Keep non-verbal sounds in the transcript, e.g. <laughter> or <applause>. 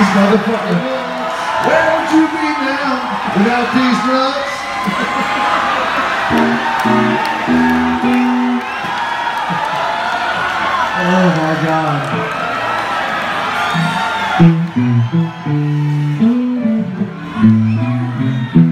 this motherfucker. Where would you be now without these nuts? oh my god. Mm <laughs> -hmm.